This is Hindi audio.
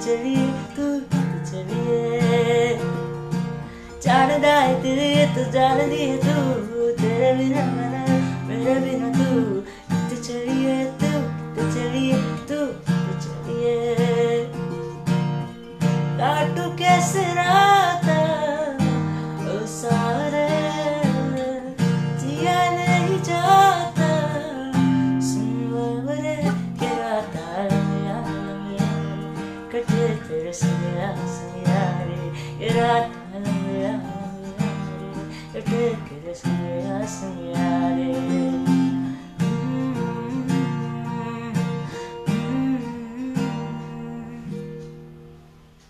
चलिए जानदा है तेरे तो जान दिए तू। तेरे बिना मना, मेरे बिना तू। तो चलिए, तू तो चलिए, तू तो चलिए। काटू कैसे राता que te quieres me enseñaré